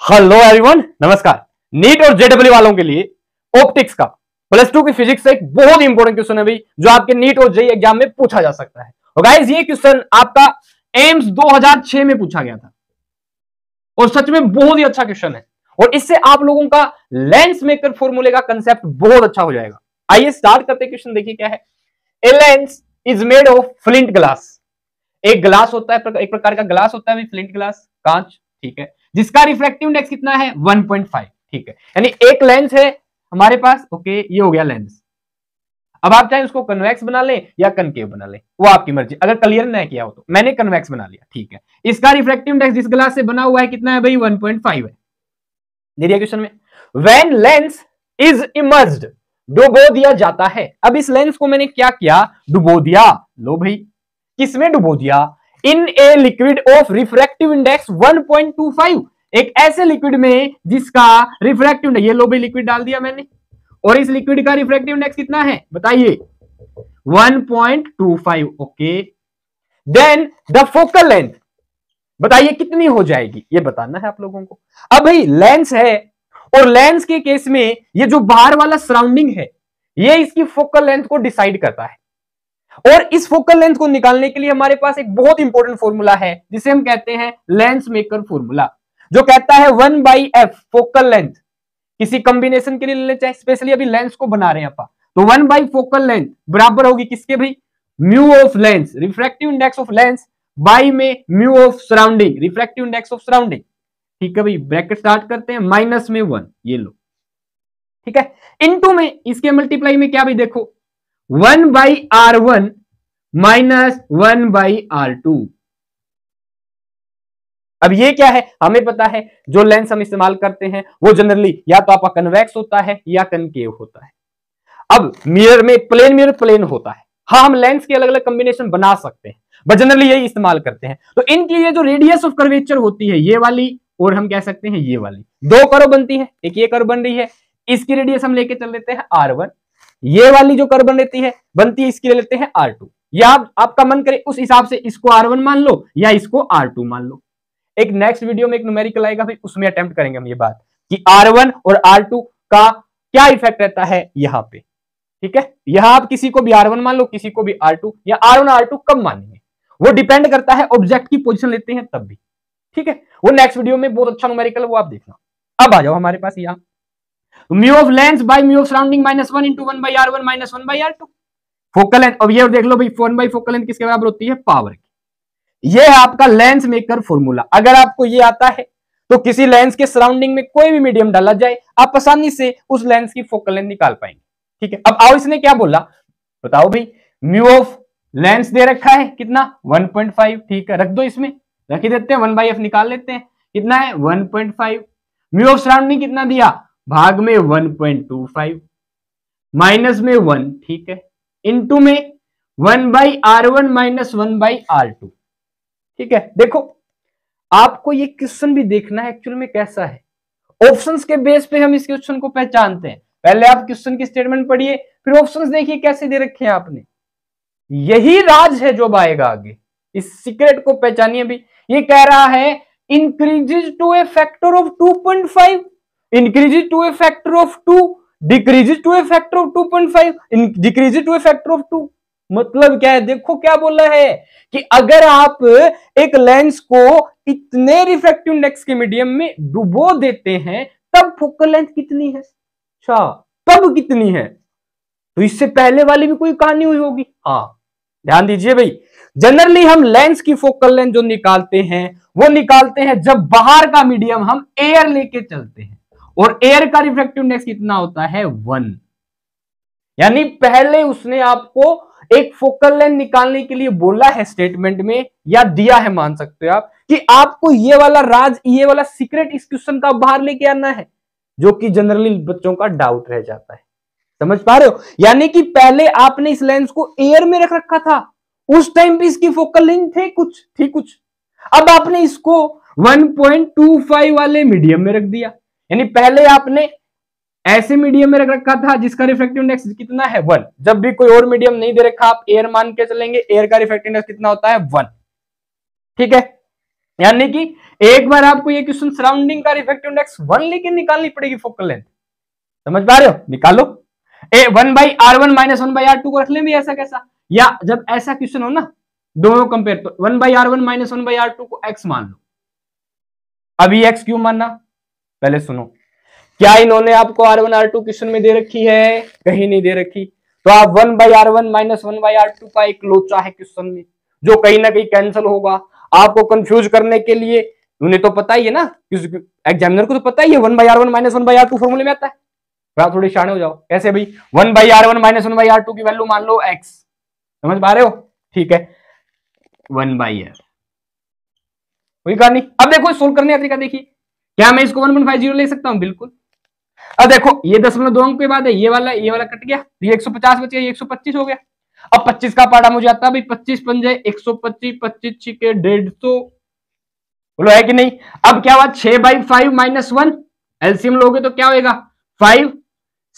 Hello everyone नमस्कार। NEET और JW वालों के लिए ऑप्टिक्स का प्लस टू की फिजिक्स एक बहुत इंपॉर्टेंट क्वेश्चन है भाई, जो आपके नीट और जेई एग्ज़ाम में पूछा जा सकता है। और गाइस ये क्वेश्चन आपका एम्स 2006 में पूछा गया था। और सच में बहुत ही अच्छा क्वेश्चन है। और इससे आप लोगों का लेंस मेकर फॉर्मूले का कंसेप्ट बहुत अच्छा हो जाएगा। आइए स्टार्ट करते क्वेश्चन देखिए क्या है। A lens is made of flint glass एक ग्लास होता है, एक प्रकार का ग्लास होता है फ्लिंट ग्लास कांच, ठीक है। जिसका रिफ्लेक्टिव इंडेक्स कितना है? 1.5 ठीक है। यानी एक लेंस है हमारे पास ओके ये हो गया लेंस अब आप चाहे उसको कन्वेक्स बना लें या कनकेव बना लें, वो आपकी मर्ज़ी। अगर क्लियर नहीं किया हो तो। मैंने कन्वेक्स बना लिया, ठीक है। इसका रिफ्लेक्टिव इंडेक्स जिस ग्लास से बना हुआ है, कितना है भाई? 1.5 है। दे दिया क्वेश्चन में। वेन लेंस इज़ इमर्ज्ड डुबो दिया जाता है। अब इस लेंस को मैंने क्या किया? डुबो दिया। लो भाई। किसमें डुबो दिया? In a liquid of refractive index 1.25 एक ऐसे लिक्विड में जिसका रिफ्रैक्टिव ये लो भी लिक्विड डाल दिया मैंने। और इस लिक्विड का रिफ्रैक्टिव इंडेक्स कितना है? बताइए। 1.25 okay then the focal length बताइए कितनी हो जाएगी? ये बताना है आप लोगों को। अब भाई लेंस है। और लेंस के केस में ये जो बाहर वाला सराउंडिंग है, ये इसकी फोकल लेंथ को डिसाइड करता है। और इस फोकल लेंथ को निकालने के लिए हमारे पास एक बहुत इंपॉर्टेंट फॉर्मूला है, जिसे हम कहते हैं लेंस मेकर फॉर्मूला, जो कहता है one by F focal length. किसी कॉम्बिनेशन के लिए लेना चाहे स्पेशली अभी लेंस को बना रहे हैं आप तो वन बाई फोकल लेंथ बराबर होगी किसके भाई? Mu of lens, refractive index of lens by में mu of surrounding, refractive index of surrounding. ठीक है भाई, ब्रैकेट स्टार्ट करते हैं, माइनस में वन, ये लो। ठीक है, इनटू में, इसके मल्टीप्लाई में क्या भी देखो one by R one minus one by R two. अब ये क्या है? हमें पता है, जो लेंस हम इस्तेमाल करते हैं, वो जनरली या तो आपका कन्वेक्स होता है या कनकेव होता है। अब मिरर में प्लेन मिरर प्लेन होता है। हाँ हम लेंस के अलग अलग कॉम्बिनेशन बना सकते हैं बट जनरली यही इस्तेमाल करते हैं। तो इनकी ये जो रेडियस ऑफ़ कर्वेचर होती है, ये वाली, और हम कह सकते हैं ये वाली। दो करो बनती है, एक ये करो बन रही है, इसकी रेडियस हम लेके चल लेते हैं आर वन ये वाली जो कर्बन रहती है बनती है इसके लिए लेते हैं आर टू या आप, आपका मन करे उस हिसाब से इसको आर वन मान लो या इसको आर टू मान लो। एक नेक्स्ट वीडियो में एक न्यूमेरिकल आएगा भाई उसमें अटेम्प्ट करेंगे हम ये बात कि आर वन और आर टू का क्या इफ़ेक्ट रहता है यहाँ पे। ठीक है? यहाँ आप किसी को भी आर वन मान लो किसी को भी आर टू या आर वन आर टू कब मानेंगे। वो डिपेंड करता है ऑब्जेक्ट की पोजिशन लेते हैं तब भी। ठीक है? वो नेक्स्ट वीडियो में बहुत अच्छा न्यूमेरिकल वो आप देखना। अब आ जाओ हमारे पास यहाँ। Mu of lens by mu of surrounding minus one into one by R one minus one by R two focal length अब ये देख लो भाई वन बाई फोकल लेंथ किसके बराबर होती है? पावर की। ये है आपका लेंस मेकर फॉर्मूला अगर आपको ये आता है तो किसी लेंस के सराउंडिंग में कोई भी मीडियम डाला जाए, आप आसानी से उस लेंस की फोकल लेंथ निकाल पाएँगे। ठीक है? अब आओ इसने क्या बोला? बताओ भाई म्यू ऑफ़ लेंस दे रखा है, कितना? 1.5 ठीक है, रख दो इसमें। रख ही देते हैं वन बाई एफ़ निकाल लेते हैं। कितना है? 1.5 म्यू ऑफ़ सराउंडिंग कितना दिया? भाग में 1.25 माइनस में वन, ठीक है? इनटू में one by R one minus one by R two, ठीक है? देखो, आपको ये क्वेश्चन भी देखना है एक्चुअल में कैसा है। ऑप्शंस के बेस पे हम इस क्वेश्चन को पहचानते हैं। पहले आप क्वेश्चन की स्टेटमेंट पढ़िए, फिर ऑप्शंस देखिए कैसे दे रखे हैं आपने। यही राज है जो आएगा आगे। इस सीक्रेट को पहचानिए भी ये कह रहा है increases to a factor of 2.5 increases to a factor of 2 decreases to a factor of 2.5 decreases to a factor of 2 मतलब क्या है? देखो क्या बोला है कि अगर आप एक लेंस को इतने रिफ्रैक्टिव इंडेक्स के मीडियम में डुबो देते हैं, तब फोकल लेंथ कितनी है? अच्छा तब कितनी है? तो इससे पहले वाली भी कोई कहानी हुई होगी। हाँ ध्यान दीजिए भाई। जनरली हम लेंस की फोकल लेंथ जो निकालते हैं, वो निकालते हैं जब बाहर का मीडियम हम एयर लेके चलते हैं। और एयर का रिफ्लेक्टिव इंडेक्स कितना होता है? वन यानी पहले उसने आपको एक फोकल लेंथ निकालने के लिए बोला है स्टेटमेंट में, या दिया है मान सकते हो आप, कि आपको ये वाला राज, ये वाला सीक्रेट इस क्वेश्चन का बाहर लेके आना है, जो कि जनरली बच्चों का डाउट रह जाता है। समझ पा रहे हो? यानी कि पहले आपने इस लेंस को एयर में रख रखा था। उस टाइम पे इसकी फोकल लेंथ थे कुछ, थी कुछ। अब आपने इसको 1.25 वाले मीडियम में रख दिया। यानी पहले आपने ऐसे मीडियम में रख रखा था जिसका रिफ्लेक्टिव इंडेक्स कितना है? वन जब भी कोई और मीडियम नहीं दे रखा, आप एयर मान के चलेंगे एयर का रिफ्लेक्टिव इंडेक्स कितना होता है? वन ठीक है? यानी कि एक बार आपको ये क्वेश्चन सराउंडिंग का रिफ्लेक्टिव इंडेक्स वन लेके निकालनी पड़ेगी फोकल लेंथ समझ पा रहे हो? निकालो. A one by R one minus one by R two को रख ले भी ऐसा कैसा? या जब ऐसा क्वेश्चन हो ना, दोनों कंपेयर तो one by R one minus one by R two को एक्स मान लो. अभी एक्स क्यों मानना? पहले सुनो। क्या इन्होंने आपको R one R two question में दे रखी है? कहीं नहीं दे रखी। तो आप one by R one minus one by R two का एक लोचा है क्वेश्चन में, जो कहीं ना कहीं कैंसिल होगा। आपको कंफ्यूज करने के लिए, उन्हें तो पता ही है ना एग्जामिनर को तो पता ही है one by R one minus one by R two फॉर्मूले में आता है। आप थोड़ी शाने हो जाओ। कैसे भाई? One by R one minus one by R two की वैल्यू मान लो एक्स समझ पा रहे हो? ठीक है। वन बाई आर कोई कहानी अब देखो सोल्व करने का तरीका देखिए। क्या मैं इसको वन पॉइंट फाइव ज़ीरो ले सकता हूँ? बिल्कुल। अब देखो, ये दशमलव दो अंक के बाद है, ये वाला ये वाला कट गया तो ये 150 बच गया, ये 125 हो गया। अब 25 का पाड़ा मुझे आता है, भाई 25 पंजे 125 25 छिके डेढ़ सौ। बोलो, है कि नहीं? अब क्या हुआ? छह by five minus one, LCM लोगे तो क्या होगा फाइव,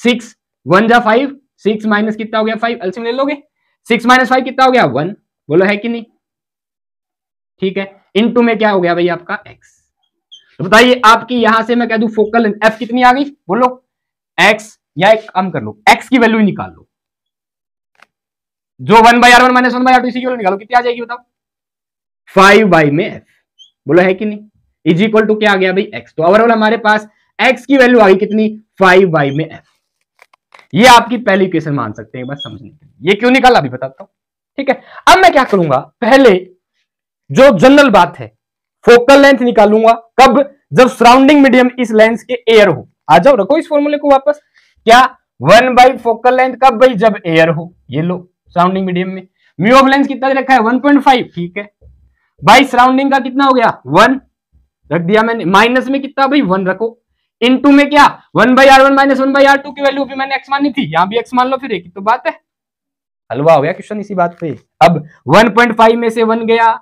सिक्स, वन जा फाइव, सिक्स माइनस कितना हो गया? फाइव, एलसीएम ले लोगे। सिक्स माइनस फाइव कितना हो गया? वन। बोलो, है कि नहीं? ठीक है, इनटू में क्या हो गया भाई आपका? एक्स। बताइए आपकी यहाँ से मैं कह दू फोकल लेंथ एफ़ कितनी आ गई? बोलो। एक्स या एक काम कर लो। एक्स की वैल्यू निकाल लो। जो one by R one minus one by R two इसी की वैल्यू निकालो। कितनी आ जाएगी बताओ? फाइव बाई में एफ़ बोलो है कि नहीं? इज़ इक्वल टू क्या आ गया भाई? एक्स तो ओवरऑल हमारे पास एक्स की वैल्यू आ गई कितनी? फाइव बाई में एफ़ ये आपकी पहली इक्वेशन मान सकते हैं बस समझने के लिए। ये क्यों निकाला? अभी बताता हूँ। ठीक है। अब मैं क्या करूँगा? पहले जो जनरल बात है फोकल लेंथ निकालूँगा। कब? जब सराउंडिंग मीडियम इस लेंस के एयर हो। आ जाओ, रखो इस फॉर्मूले को वापस। क्या? वन बाई फोकल लेंथ कब भाई? जब एयर हो। ये लो सराउंडिंग मीडियम में। म्यू ऑफ़ लेंस कितना रखा है? 1.5 ठीक है। बाई सराउंडिंग का कितना हो गया? वन रख दिया मैंने। माइनस में कितना भाई? वन रखो। इनटू में क्या? One by R one minus one by R two की वैल्यू भी मैंने एक्स मानी थी। यहाँ भी एक्स मान लो फिर, एक तो बात है। हलवा हो गया क्वेश्चन, इसी बात पे। अब 1.5 में से वन गया।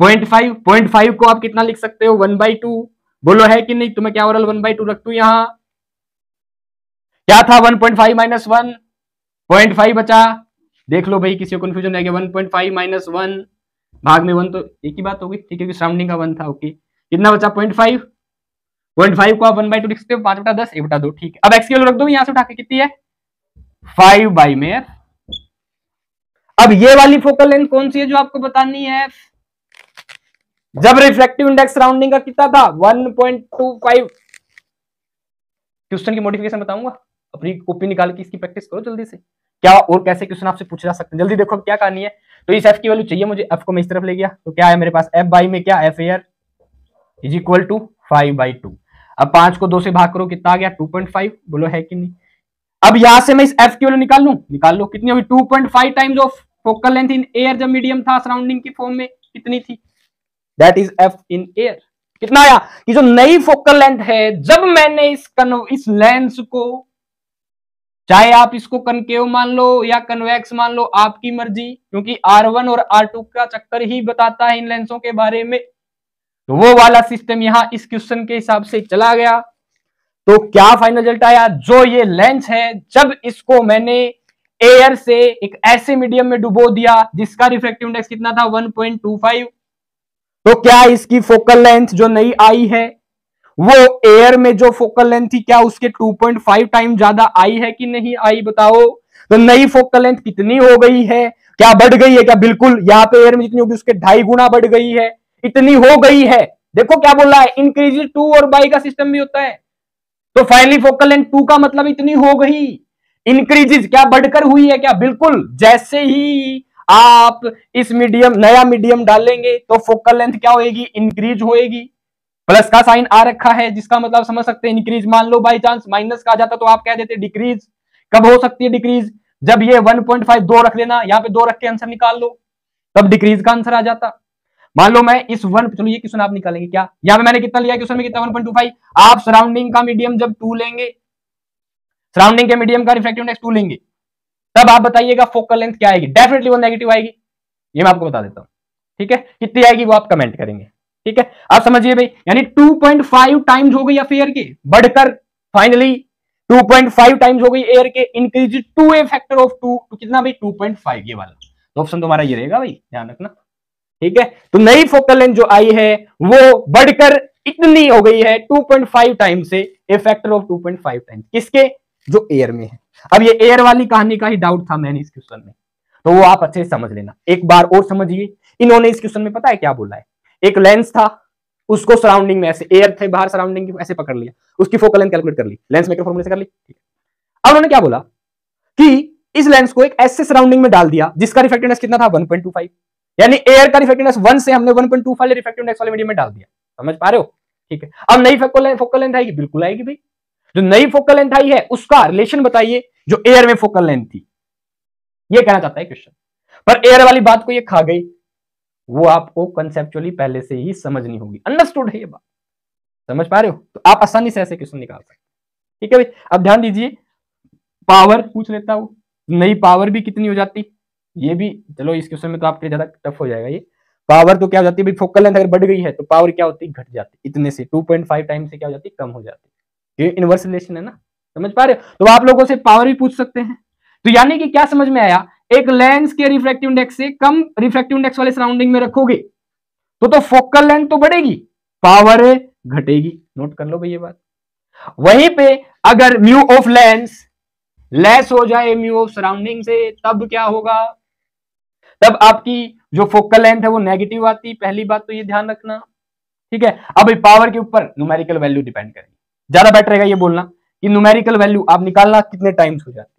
पॉइंट फाइव पॉइंट फाइव को आप कितना लिख सकते हो? One by two. बोलो, है कि नहीं? तो मैं क्या ओवरऑल वन बाई टू रख दू यहाँ? क्या था? One point five minus one. Point five बचा। देख लो भाई, किसी को कंफ्यूजन रहेगा one point five minus one. भाग में वन तो एक ही बात होगी ठीक है सराउंडिंग का वन था, ओके। कितना बचा? Point five. पॉइंट फाइव को आप वन बाई टू लिख सकते हो, पाँच बटा दस, एक बटा दो, ठीक है। अब एक्स की वैल्यू रख दो, यहाँ से उठा के कितनी है? फाइव बाई में। अब ये वाली फोकल लेंथ कौन सी है जो आपको बतानी है? जब रिफ्लेक्टिव इंडेक्स सराउंडिंग का कितना था? 1.25 क्वेश्चन की मॉडिफिकेशन बताऊँगा। अपनी कॉपी निकाल के इसकी प्रैक्टिस करो जल्दी से। क्या और कैसे क्वेश्चन आपसे पूछे जा सकते हैं? जल्दी देखो क्या कहानी है। तो इस एफ़ की वैल्यू चाहिए मुझे। एफ़ को मैं इस तरफ़ ले गया। तो क्या है मेरे पास? एफ़ बाई में क्या? F air is equal to five by two अब पाँच को दो से भाग करो। कितना आ गया? टू पॉइंट फाइव बोलो है कि नहीं? अब यहाँ से मैं इस एफ़ की वैल्यू निकाल लू? निकाल लो। कितनी होगी? Two point five times of focal length in air जब मीडियम था सराउंडिंग की फॉर्म में कितनी थी? That is F in air कितना आया? कि जो नई फोकल लेंथ है, जब मैंने इस कन इस लेंस को, चाहे आप इसको कनकेव मान लो या कन्वेक्स मान लो, आपकी मर्ज़ी, क्योंकि R1 और R2 का चक्कर ही बताता है इन लेंसों के बारे में। तो वो वाला सिस्टम यहाँ इस क्वेश्चन के हिसाब से चला गया। तो क्या फाइनल रिज़ल्ट आया? जो ये लेंस है, जब इसको मैंने एयर से एक ऐसे मीडियम में डुबो दिया, जिसका रिफ्लेक्टिव इंडेक्स कितना था? 1.25 तो क्या इसकी फोकल लेंथ जो नई आई है, वो एयर में जो फोकल लेंथ थी, क्या उसके 2.5 टाइम ज़्यादा आई है कि नहीं आई बताओ? तो नई फोकल लेंथ कितनी हो गई है? क्या बढ़ गई है? क्या बिल्कुल यहाँ पे एयर में जितनी होगी उसके ढाई गुना बढ़ गई है? इतनी हो गई है। देखो क्या बोल रहा है इंक्रीज टू और बाई का सिस्टम भी होता है। तो फाइनली फोकल लेंथ टू का मतलब इतनी हो गई। इंक्रीजेज क्या बढ़कर हुई है? क्या बिल्कुल जैसे ही आप इस मीडियम नया मीडियम डालेंगे तो फोकल लेंथ क्या होगी इंक्रीज होएगी। प्लस का साइन आ रखा है, जिसका मतलब समझ सकते हैं इंक्रीज मान लो बाई चांस माइनस का आ जाता तो आप कह देते डिक्रीज कब हो सकती है डिक्रीज जब ये 1.5 दो रख लेना, यहाँ पे दो रख के आंसर निकाल लो, तब डिक्रीज का आंसर आ जाता। मान लो मैं इस वन चलो ये क्वेश्चन आप निकालेंगे क्या? यहाँ पे मैंने कितना लिया? क्वेश्चन में कितना? 1.25 आप सराउंडिंग का मीडियम जब टू लेंगे सराउंडिंग के मीडियम का रिफ्लेक्टिव इंडेक्स टू लेंगे। तब आप बताइएगा फोकल लेंथ क्या आएगी? डेफिनेटली वो नेगेटिव आएगी। ये मैं आपको बता देता हूँ। ठीक है? कितनी आएगी वो आप कमेंट करेंगे। ठीक है? आप समझिए भाई, यानी 2.5 टाइम्स हो गई अफेयर के, बढ़कर फाइनली 2.5 टाइम्स हो गई एयर के increase to a factor of two तो कितना भाई? 2.5 ये वाला। तो ऑप्शन तुम्हारा ये रहेगा भाई, ध्यान रखना। ठीक है? तो नई फोकल लेंथ जो आई है, वो बढ़कर इतनी हो गई है 2.5 टाइम से ए फैक्टर ऑफ़ 2.5 टाइम किसके? जो एयर में है। अब ये एयर वाली कहानी का ही डाउट था मैंने इस क्वेश्चन में। तो वो आप अच्छे से समझ लेना। एक बार और समझिए। इन्होंने इस क्वेश्चन में पता है क्या बोला है? एक लेंस था, उसको सराउंडिंग में ऐसे एयर थे, बाहर सराउंडिंग ऐसे पकड़ लिया। उसकी फोकल लेंथ कैलकुलेट कर ली। लेंस मेकर फॉर्मूले से कर ली। अब उन्होंने क्या बोला? कि इस लेंस को एक ऐसे सराउंडिंग में डाल दिया, जिसका रिफ्लेक्टिवनेस कितना था? 1.25 यानी एयर का रिफ्लेक्टिवनेस 1 से हमने 1.25 रिफ्लेक्टिवनेस वाले मीडियम में डाल दिया। समझ पा रहे हो? ठीक है। अब नई फोकल फोकल लेंथ आएगी? बिल्कुल आएगी भाई। जो नई फोकल लेंथ आई है, उसका रिलेशन बताइए। जो एयर में फोकल लेंथ थी। ये कहना चाहता है क्वेश्चन पर एयर वाली बात को ये खा गई, वो आपको कंसेप्चुअली पहले से ही समझनी होगी। अंडरस्टूड है ये बात। समझ पा रहे हो? तो आप आसानी से ऐसे क्वेश्चन निकाल सकते ठीक है भाई? अब ध्यान दीजिए पावर पूछ लेता हूँ। नई पावर भी कितनी हो जाती? ये भी, चलो इस क्वेश्चन में तो आपके लिए ज़्यादा टफ हो जाएगा ये। पावर तो क्या हो जाती है फोकल लेंथ अगर बढ़ गई है तो पावर क्या होती? है घट जाती। इतने से 2.5 टाइम से क्या हो जाती? है कम हो जाती। ये इनवर्स रिलेशन है ना? समझ पा रहे हो? तो आप लोगों से पावर भी पूछ सकते हैं। तो यानी कि क्या समझ में आया? एक लेंस के रिफ्रैक्टिव इंडेक्स से कम रिफ्रैक्टिव इंडेक्स वाले सराउंडिंग में रखोगे तो तो फोकल लेंथ तो बढ़ेगी पावर घटेगी। नोट कर लो भाई ये बात। वहीं पे अगर म्यू ऑफ़ लेंस लेस हो जाए म्यू ऑफ़ सराउंडिंग से, तब क्या होगा? तब आपकी जो फोकल लेंथ है वो नेगेटिव आती। पहली बात तो ये ध्यान रखना। ठीक है? अब पावर के ऊपर न्यूमेरिकल वैल्यू डिपेंड करेगी। ज़्यादा बेटर रहेगा ये बोलना। कि न्यूमेरिकल वैल्यू आप निकालना कितने टाइम्स हो जाती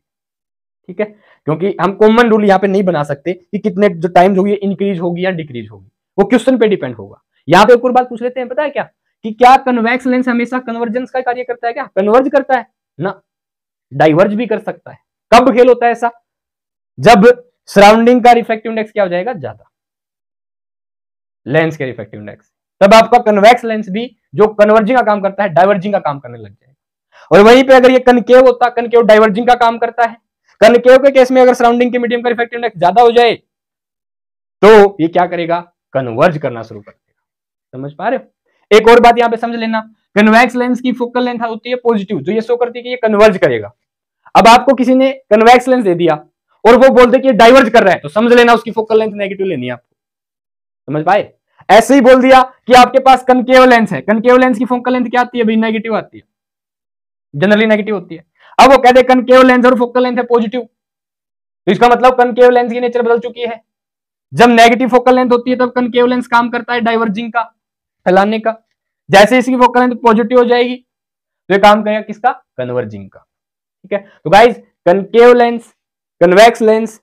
ठीक है? क्योंकि हम कॉमन रूल यहाँ पे नहीं बना सकते कि कितने जो टाइम्स होगी इंक्रीज होगी या डिक्रीज होगी। वो क्वेश्चन पे डिपेंड होगा। यहाँ पे एक और बात पूछ लेते हैं, पता है क्या? कि क्या कन्वेक्स लेंस हमेशा कन्वर्जेंस का कार्य करता है क्या? कन्वर्ज करता है। ना। डाइवर्ज भी कर सकता है। कब खेल होता है ऐसा? जब सराउंडिंग का रिफ्लेक्टिव इंडेक्स क्या हो जाएगा? ज़्यादा। लेंस के रिफ्लेक्टिव इंडेक्स तब आपका कन्वेक्स लेंस भी जो कन्वर्जिंग का काम करता है डाइवर्जिंग का काम करने लग जाएगा। और वहीं पे अगर ये कनकेव होता, कनकेव डाइवर्जिंग का काम करता है, कनकेव के केस में अगर सराउंडिंग के मीडियम का रिफ्लेक्टिव इंडेक्स ज़्यादा हो जाए तो ये क्या करेगा? कन्वर्ज करना शुरू कर देगा। समझ पा रहे हो? एक और बात यहाँ पे समझ लेना। कन्वेक्स लेंस की फोकल लेंथ होती है पॉजिटिव जो ये शो करती है कि ये कन्वर्ज करेगा। अब आपको किसी ने कन्वेक्स लेंस दे दिया और वो बोलते कि डाइवर्ज कर रहा है तो समझ लेना उसकी फोकल लेंथ नेगेटिव लेनी है आपको। समझ पाए? ऐसे ही बोल दिया कि आपके पास कनकेव लेंस है। कनकेव लेंस की फोकल लेंथ क्या आती है? भाई नेगेटिव आती है। जनरली नेगेटिव होती है। अब वो कहते हैं कनकेव लेंस और फोकल लेंथ है पॉजिटिव तो इसका मतलब कनकेव लेंस की नेचर बदल चुकी है। जब नेगेटिव फोकल लेंथ होती है, तब कनकेव लेंस काम करता है डाइवर्जिंग का, फैलाने का। जैसे इसकी फोकल लेंथ पॉजिटिव हो जाएगी तो ये काम करेगा किसका? कन्वर्जिंग का। ठीक है? तो guys concave lens convex lens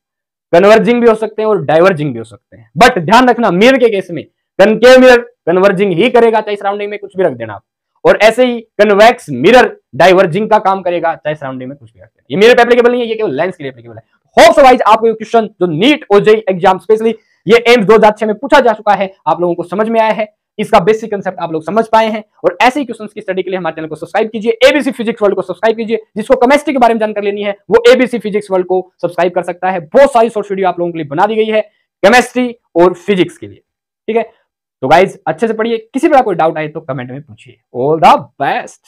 converging भी हो सकते हैं और डाइवर्जिंग भी हो सकते हैं। बट ध्यान रखना मिरर के केस में कनकेव मिरर कन्वर्जिंग ही करेगा, चाहे सराउंडिंग में कुछ भी रख देना आप। और ऐसे ही कन्वेक्स मिरर डाइवर्जिंग का काम करेगा, चाहे सराउंडिंग में कुछ भी रख। देना ये मिरर एप्लीकेबल नहीं है, ये केवल लेंस के लिए एप्लीकेबल है। होप्स वाइज आपको ये क्वेश्चन जो NEET or JEE exam specially ये एम्स दो में पूछा जा चुका है, आप लोगों को समझ में आया है। इसका बेसिक कंसेप्ट आप लोग समझ पाए हैं। और ऐसे ही क्वेश्चंस की स्टडी के लिए हमारे चैनल को सब्सक्राइब कीजिए। एबीसी फिजिक्स वर्ल्ड को सब्सक्राइब कीजिए, जिसको केमिस्ट्री के बारे में जानकारी लेनी है, वो एबीसी फिजिक्स वर्ल्ड को सब्सक्राइब कर सकता है। बहुत सारी शॉर्ट वीडियो आप लोगों के लिए बना दी गई है केमिस्ट्री और फिजिक्स के लिए। ठीक है? तो गाइज़ अच्छे से पढ़िए। किसी पर कोई डाउट आए तो कमेंट में पूछिए। All the best